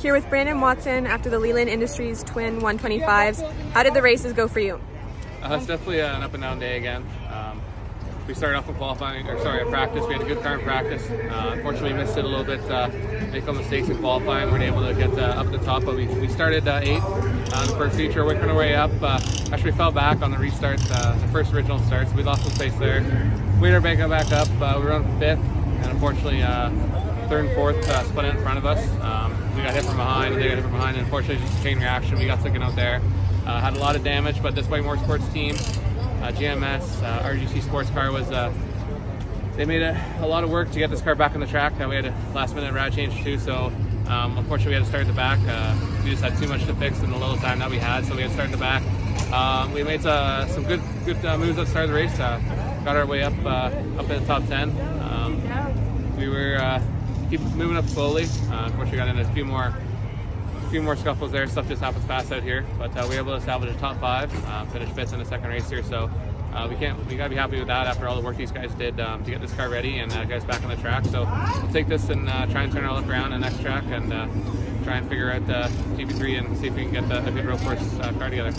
Here with Brandon Watson after the Leland Industries Twin 125s. How did the races go for you? Uh, it's definitely an up and down day again. Um, we started off in qualifying, or sorry, at practice. We had a good car in practice. Uh, unfortunately, we missed it a little bit. Uh, make some mistakes in qualifying. We weren't able to get uh, up the top, but we, we started uh, eighth on the first feature, working our way up. Uh, actually, fell back on the restart, uh, the first original start, so we lost some space there. We were back up. Uh, we were on fifth, and unfortunately, third and fourth split in front of us. Um, we got hit from behind, and they got hit from behind, and unfortunately, just a chain reaction. We got taken out there. had a lot of damage, but this White Motorsports team uh, GMS, uh, RGC Sports Car was, uh, they made a, a, lot of work to get this car back on the track. we had a last minute rad change too, so um, unfortunately we had to start at the back. we just had too much to fix in the little time that we had, so we had to start in the back. Um, we made some good good moves at the start of the race. got our way up up in the top 10. Um, we were keep moving up slowly. unfortunately, got in a few more few more scuffles there. Stuff just happens fast out here, but uh, we were able to salvage a top five, uh, finish fifth in the second race here. So uh, we can't, we gotta be happy with that after all the work these guys did um, to get this car ready and uh, guys back on the track. So we'll take this and uh, try and turn our luck around the next track and uh, try and figure out the GP3 and see if we can get a good road course car together.